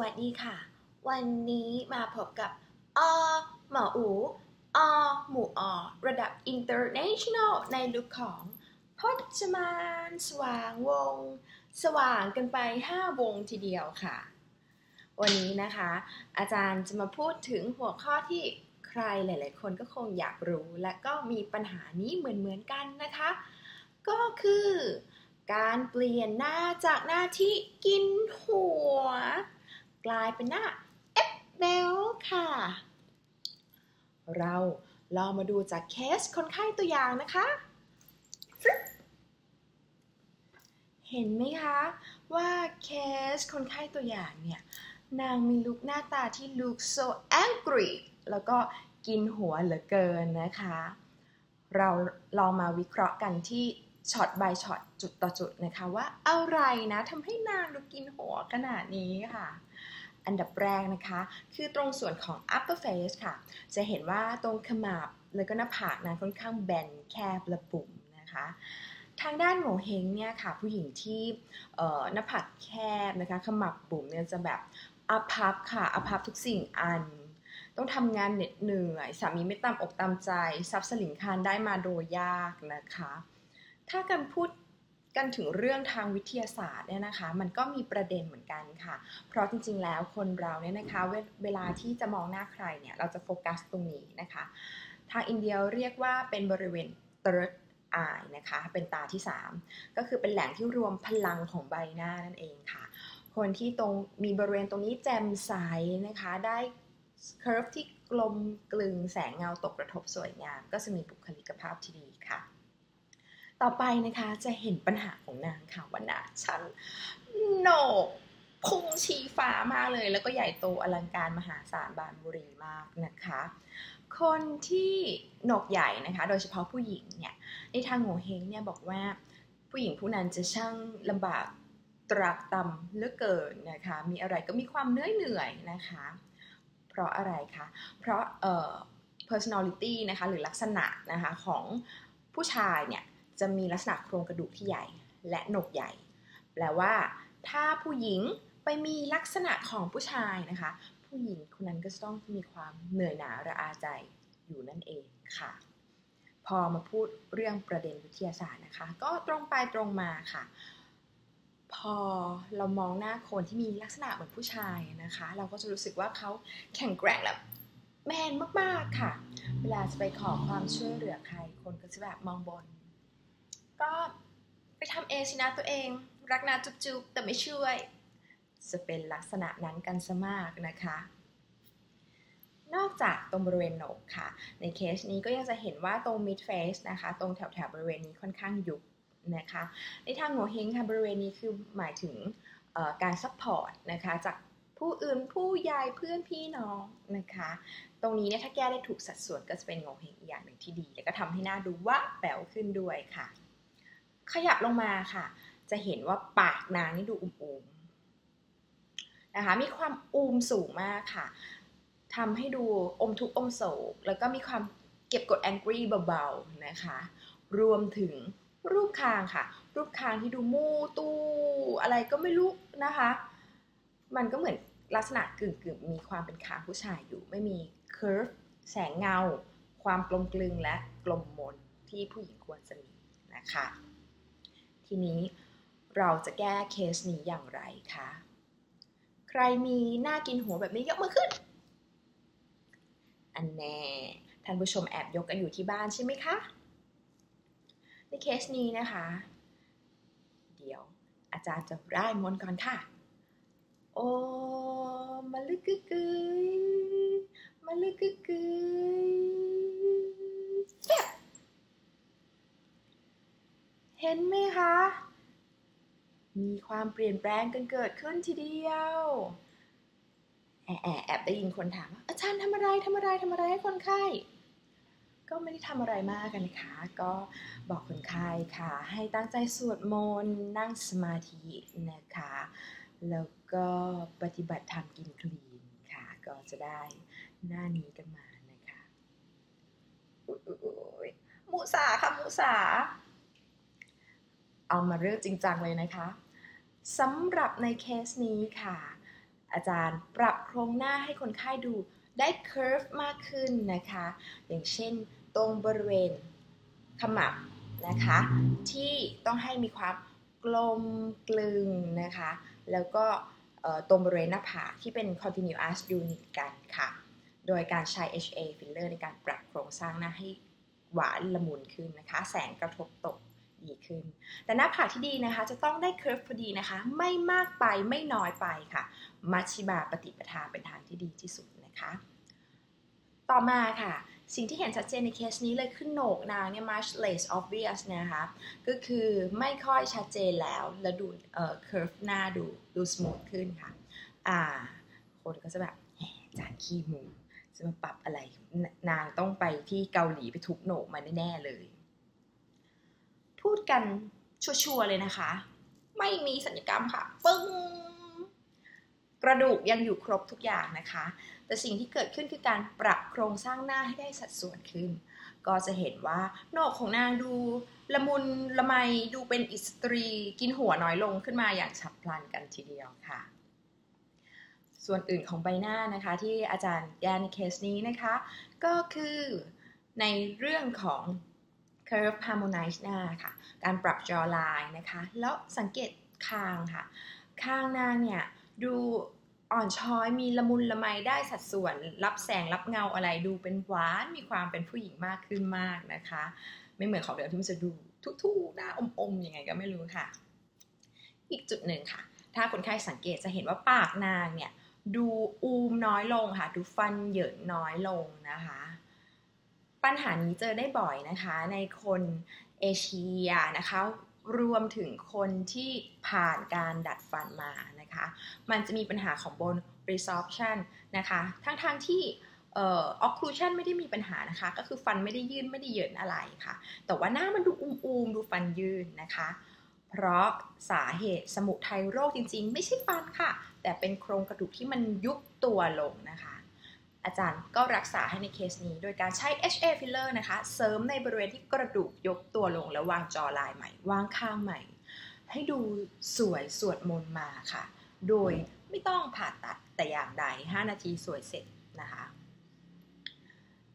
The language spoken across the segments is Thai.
วัสดีค่ะ วันนี้มาพบกับอหมออูอหมู่อระดับ international ในลุคของพจมานสว่างวง สว่างกันไป 5 วงทีเดียวค่ะ วันนี้นะคะ อาจารย์จะมาพูดถึงหัวข้อที่ใครหลาย ๆ คนก็คงอยากรู้ และก็มีปัญหานี้เหมือน ๆ กันนะคะ ก็คือการเปลี่ยนหน้าจากหน้าที่กินหัว กลายเป็นหน้า affable ค่ะ เราลองมาดูจากเคสคนไข้ตัวอย่างนะคะ เห็นไหมคะว่าเคสคนไข้ตัวอย่างเนี่ย นางมี look หน้าตาที่ look so angry แล้วก็กินหัวเหลือเกินนะคะ เราลองมาวิเคราะห์กันที่ช็อต by ช็อตจุดต่อจุดนะคะว่าอะไรนะทำให้นางดูกินหัวขนาดนี้ค่ะ อันดับแรกนะคะ คือตรงส่วนของ upper face ค่ะ จะเห็นว่าตรงขมับแล้วก็หน้าผากนางค่อนข้างแบนแคบและบุ๋มนะคะทางด้านโหงวเฮ้งเนี่ยค่ะ ผู้หญิงที่หน้าผากแคบนะคะขมับบุ๋มเนี่ยจะแบบอัพพับค่ะอัพพับทุกสิ่งอัน ต้องทำงานเหน็ดเหนื่อยสามีไม่ตามอกตามใจซับสลิงคานได้มาโดยยากนะคะ ถ้ากันพูด กันถึงเรื่องทางวิทยาศาสตร์เนี่ยนะคะ มันก็มีประเด็นเหมือนกันค่ะ เพราะจริง ๆ แล้วคนเราเนี่ยนะคะเวเวลาที่จะมองหน้าใครเนี่ยเราจะโฟกัสตรงนี้นะคะ ทางอินเดียเรียกว่าเป็นบริเวณ third eye นะคะ เป็นตาที่ 3 ก็คือเป็นแหล่งที่รวมพลังของใบหน้านั่นเองค่ะ คนที่ตรงมีบริเวณตรงนี้แจ่มใสนะคะ ได้เคอร์ฟที่กลมกลึงแสงเงาตกกระทบสวยงาม ก็จะมีบุคลิกภาพที่ดีค่ะ ต่อไปนะคะจะเห็นปัญหาของนางค่ะว่าหน้าฉันโหนกพุ่งชีฟ้ามากเลย แล้วก็ใหญ่โตอลังการมหาศาลบานบุรีมากนะคะ คนที่หนกใหญ่นะคะ โดยเฉพาะผู้หญิงเนี่ยในทางโงเฮงเนี่ยบอกว่าผู้หญิงผู้นั้นจะช่างลำบากตรากตำเลือเกินนะคะ มีอะไรก็มีความเหนื่อยเหนื่อยนะคะ เพราะอะไรคะ เพราะเอ่อ personality นะคะหรือลักษณะนะคะของผู้ชายเนี่ย จะมีลักษณะโครงกระดูกที่ใหญ่ และหนกใหญ่ แปลว่า ถ้าผู้หญิงไปมีลักษณะของผู้ชายนะคะ ผู้หญิงคนนั้นก็ต้องมีความเหนื่อยหนาระอาใจอยู่นั่นเองค่ะ พอมาพูดเรื่องประเด็นวิทยาศาสตร์นะคะ ก็ตรงไปตรงมาค่ะ พอเรามองหน้าคนที่มีลักษณะเหมือนผู้ชายนะคะ เราก็จะรู้สึกว่าเขาแข็งแกร่งแบบแมนมากๆค่ะ เวลาจะไปขอความช่วยเหลือใคร คนก็จะแบบมองบน ก็ไปทำเองสินะตัวเอง รักนาจุ๊บๆแต่ไม่ช่วย จะเป็นลักษณะนั้นกันซะมากนะคะ นอกจากตรงบริเวณโหนกค่ะ ในเคสนี้ก็ยังจะเห็นว่าตรง mid face นะคะ ตรงแถวแถวบริเวณนี้ค่อนข้างยุบนะคะ ในทางโหงวเฮ้งค่ะบริเวณนี้คือหมายถึงการ support นะคะจากผู้อื่นผู้ใหญ่เพื่อนพี่น้องนะคะ ตรงนี้เนี่ยถ้าแก้ได้ถูกสัดส่วนก็จะเป็นโหงวเฮ้งอีกอย่างหนึ่งที่ดี แล้วก็ทำให้หน้าดูว่าแป๋วขึ้นด้วยค่ะ ขยับลงมาค่ะ จะเห็นว่าปากนางนี่ดูงุ้มๆนะคะ มีความอูมสูงมากค่ะทำให้ดูอมทุกอมโศก แล้วก็มีความเก็บกดแองกี้เบาๆนะคะ รวมถึงรูปคางค่ะ รูปคางที่ดูมูตู้อะไรก็ไม่รู้นะคะ มันก็เหมือนลักษณะกึ่งกึ่งมีความเป็นคางผู้ชายอยู่ ไม่มีเคอร์ฟแสงเงา ความกลมกลึงและกลมมนที่ผู้หญิงควรจะมีนะคะ ทีนี้เราจะแก้เคสนี้อย่างไรคะ ใครมีหน้ากินหัวแบบนี้ยกมือขึ้น อันแน่ท่านผู้ชมแอบยกกันอยู่ที่บ้านใช่ไหมคะ ในเคสนี้นะคะ เดี๋ยวอาจารย์จะร่ายมนต์ก่อนค่ะ โอ้มาลึกกึกยมาลึกกึกยแซ่บ เห็นไหมคะ มีความเปลี่ยนแปลงกันเกิดขึ้นทีเดียวแอบแอบได้ยินคนถามว่าอาจารย์ทำอะไรทำอะไรทำอะไรให้คนไข้ก็ไม่ได้ทำอะไรมากกันนะคะ ก็บอกคนไข้ค่ะ ให้ตั้งใจสวดมนต์นั่งสมาธินะคะ แล้วก็ปฏิบัติธรรมกินคลีนค่ะ ก็จะได้หน้านี้กันมานะคะอุ้ยมุสาค่ะมุสา เอามาเรื่องจริงจังเลยนะคะสำหรับในเคสนี้ค่ะ อาจารย์ปรับโครงหน้าให้คนไข้ดูได้ curve มากขึ้นนะคะ อย่างเช่นตรงบริเวณขมับนะคะ ที่ต้องให้มีความกลมกลึงนะคะ แล้วก็ตรงบริเวณหน้าผากที่เป็น continuous unit กันค่ะ โดยการใช้ HA filler ในการปรับโครงสร้างหน้าให้หวานละมุนขึ้นนะคะ แสงกระทบตก ดีขึ้น แต่หน้าผากที่ดีนะคะ จะต้องได้เค r ร์ฟพอดีนะคะ ไม่มากไปไม่น้อยไปค่ะมัชชิบาปฏิปทาเป็นทางที่ดีที่สุดนะคะ ต่อมาค่ะ สิ่งที่เห็นชัดเจนในเคสนี้เลยคือโหนกนางเนี่ย much less obvious นะคะ ก็คือไม่ค่อยชัดเจนแล้ว แล้วดูเอ่อ curve หน้าดูดู smooth ขึ้นค่ะ อ่า คนก็จะแบบจานขี้มูจะมาปรับอะไรนางต้องไปที่เกาหลีไปทุบโหนกมาแน่ ๆ เลย พูดกันชัวร์ๆเลยนะคะ ไม่มีสัญญกรรมค่ะปึ้งกระดูกยังอยู่ครบทุกอย่างนะคะ แต่สิ่งที่เกิดขึ้นคือการปรับโครงสร้างหน้าให้ได้สัดส่วนขึ้น ก็จะเห็นว่าโหนกของนางดูละมุนละไมดูเป็นอิสตรีกินหัวน้อยลงขึ้นมาอย่างฉับพลันกันทีเดียวค่ะ ส่วนอื่นของใบหน้านะคะที่อาจารย์แกนเคสนี้นะคะ ก็คือในเรื่องของ curve harmonize หน้าค่ะ การปรับ jawline นะคะ แล้วสังเกตคางค่ะ คางหน้าเนี่ย ดูอ่อนช้อยมีละมุนละไมได้สัดส่วน รับแสงรับเงาอะไรดูเป็นหวานมีความเป็นผู้หญิงมากขึ้นมากนะคะ ไม่เหมือนของเดิมที่มันจะดูทุกๆหน้าอมๆยังไงก็ไม่รู้ค่ะ อีกจุดหนึ่งค่ะ ถ้าคนไข้สังเกตจะเห็นว่าปากนางเนี่ย ดูอูมน้อยลงค่ะ ดูฟันเหยินน้อยลงนะคะ ปัญหานี้เจอได้บ่อยนะคะ ในคนเอเชียนะคะ รวมถึงคนที่ผ่านการดัดฟันมานะคะ มันจะมีปัญหาของบน resorption นะคะ ทั้งๆทที่เอ่อ occlusion ไม่ได้มีปัญหานะคะ ก็คือฟันไม่ได้ยื่นไม่ได้เหยินอะไรค่ะ แต่ว่าหน้ามันดูอูมๆ ดูฟันยืนนะคะ เพราะสาเหตุสมุทัยโรคจริงๆ ไม่ใช่ฟันค่ะ แต่เป็นโครงกระดูกที่มันยุบตัวลงนะคะ อาจารย์ก็รักษาให้ในเคสนี้ โดยการใช้ HA filler นะคะ เสริมในบริเวณที่กระดูกยกตัวลงแล้ววางจอลายใหม่ วางข้างใหม่ ให้ดูสวยสวดมนต์มาค่ะ โดยไม่ต้องผ่าตัดแต่อย่างใด 5 นาทีสวยเสร็จนะคะ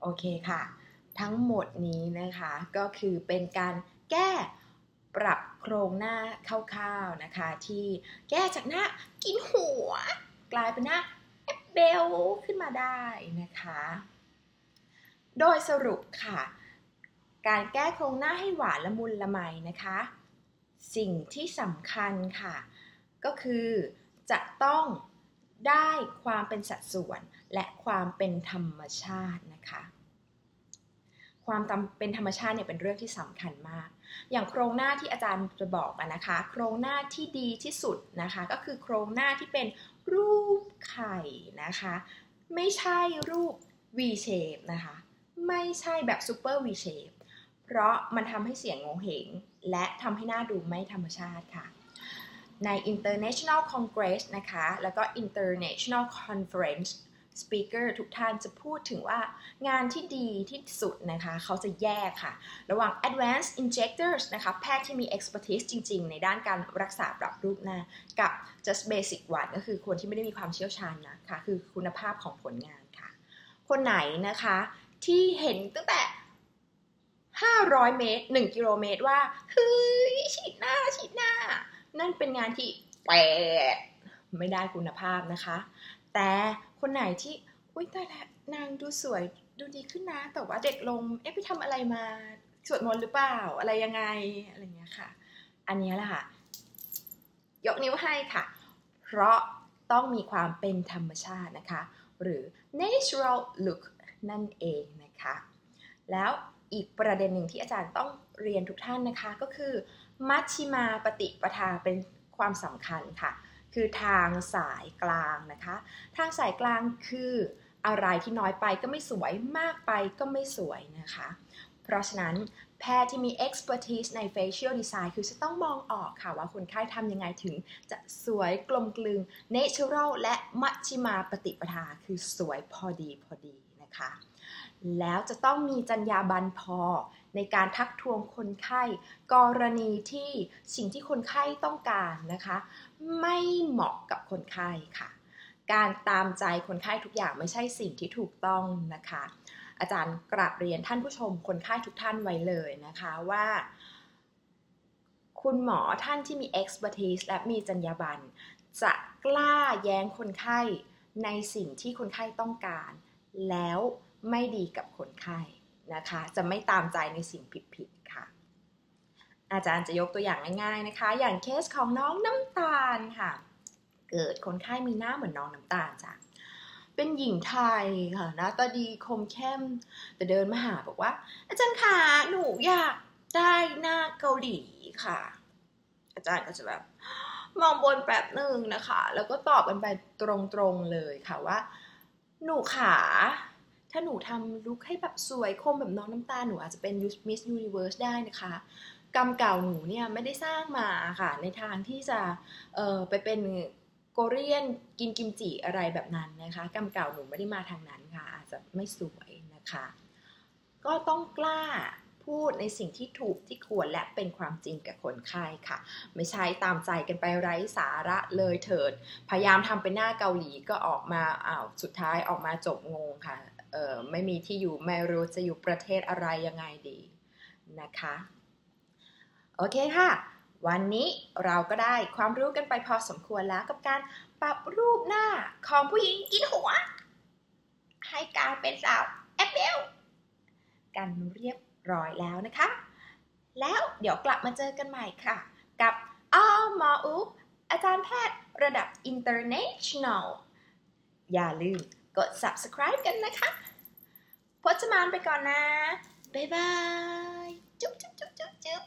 โอเคค่ะ ทั้งหมดนี้นะคะก็คือเป็นการแก้ปรับโครงหน้าคร่าวๆนะคะ ที่แก้จากหน้ากินหัว กลายเป็นหน้า เบลขึ้นมาได้นะคะ โดยสรุปค่ะ การแก้โครงหน้าให้หวานละมุนละไมนะคะ สิ่งที่สำคัญค่ะ ก็คือจะต้องได้ความเป็นสัดส่วนและความเป็นธรรมชาตินะคะ ความเป็นธรรมชาติเนี่ยเป็นเรื่องที่สำคัญมาก อย่างโครงหน้าที่อาจารย์จะบอกนะคะ โครงหน้าที่ดีที่สุดนะคะ ก็คือโครงหน้าที่เป็น รูปไข่นะคะ ไม่ใช่รูป V shape นะคะ ไม่ใช่แบบ super V shape เพราะมันทำให้เสียงงงเหง และทำให้หน้าดูไม่ธรรมชาติค่ะ ใน International Congress นะคะ แล้วก็ International Conference สปีกเกอร์ทุกท่านจะพูดถึงว่างานที่ดีที่สุดนะคะ เขาจะแยกค่ะ ระหว่าง advanced injectors นะคะแพทย์ที่มี expertise จริง ๆ ในด้านการรักษาปรับรูปหน้า กับ just basic one ก็คือคนที่ไม่ได้มีความเชี่ยวชาญนะคะคือคุณภาพของผลงานค่ะ คนไหนนะคะที่เห็นตั้งแต่ 500 เมตร 1 กิโลเมตรว่า เฮ้ย ฉีดหน้าฉีดหน้า นั่นเป็นงานที่แปดไม่ได้คุณภาพนะคะ แต่คนไหนที่อุ้ยแต่ละนางดูสวยดูดีขึ้นนะ แต่ว่าเด็กลงเอ๊ะไปทำอะไรมาสวดมนต์หรือเปล่าอะไรยังไงอะไรเงี้ยค่ะ อันนี้แหละค่ะ ยกนิ้วให้ค่ะ เพราะต้องมีความเป็นธรรมชาตินะคะ หรือ natural look นั่นเองนะคะ แล้วอีกประเด็นหนึ่งที่อาจารย์ต้องเรียนทุกท่านนะคะ ก็คือ มัชชิมาปฏิปทาเป็นความสำคัญค่ะ คือทางสายกลางนะคะ ทางสายกลางคืออะไรที่น้อยไปก็ไม่สวยมากไปก็ไม่สวยนะคะ เพราะฉะนั้นแพทย์ที่มี expertise ใน facial design คือจะต้องมองออกค่ะว่าคนไข้ทำยังไงถึงจะสวยกลมกลืน natural และมัชชิมาปฏิปทา คือสวยพอดีพอดีนะคะ แล้วจะต้องมีจรรยาบรรณพอในการทักทวงคนไข้ กรณีที่สิ่งที่คนไข้ต้องการนะคะ ไม่เหมาะกับคนไข้ค่ะ การตามใจคนไข้ทุกอย่างไม่ใช่สิ่งที่ถูกต้องนะคะ อาจารย์กราบเรียนท่านผู้ชมคนไข้ทุกท่านไว้เลยนะคะว่า คุณหมอท่านที่มี expertise และมีจรรยาบรรณจะกล้าแย้งคนไข้ในสิ่งที่คนไข้ต้องการ แล้วไม่ดีกับคนไข้นะคะ จะไม่ตามใจในสิ่งผิดๆ อาจารย์จะยกตัวอย่างง่ายๆนะคะ อย่างเคสของน้องน้ำตาลค่ะ เกิดคนไข้มีหน้าเหมือนน้องน้ำตาลจ้ะเป็นหญิงไทยค่ะหน้าตาดีคมเข้ม แต่เดินมาหาบอกว่า อาจารย์คะหนูอยากได้หน้าเกาหลีค่ะ อาจารย์ก็จะแบบมองบนแป๊บหนึ่งนะคะ แล้วก็ตอบกันไปตรงๆเลยค่ะว่า หนูขาถ้าหนูทำลุคให้แบบสวยคมแบบน้องน้ำตาลหนูอาจจะเป็น Miss Universe ได้นะคะ กรรมเก่าหนูเนี่ยไม่ได้สร้างมาค่ะ ในทางที่จะเออไปเป็นโกเรียนกินกิมจิอะไรแบบนั้นนะคะกรรมเก่าหนูไม่ได้มาทางนั้นค่ะ อาจจะไม่สวยนะคะ ก็ต้องกล้าพูดในสิ่งที่ถูกที่ควรและเป็นความจริงกับคนไข้ค่ะ ไม่ใช่ตามใจกันไปไร้สาระเลยเถิด พยายามทำเป็นหน้าเกาหลีก็ออกมาอ้าวสุดท้ายออกมาจบงงค่ะไม่มีที่อยู่ไม่รู้จะอยู่ประเทศอะไรยังไงดีนะคะ โอเคค่ะ วันนี้เราก็ได้ความรู้กันไปพอสมควรแล้วกับการปรับรูปหน้าของผู้หญิงกินหัว ให้กลายเป็นสาวแอปเปิลกันเรียบร้อยแล้วนะคะ แล้วเดี๋ยวกลับมาเจอกันใหม่ค่ะ กับอ้อหมออุ๊อาจารย์แพทย์ระดับ international อย่าลืมกด subscribe กันนะคะพจมานไปก่อนนะ บ๊ายบาย จุ๊บ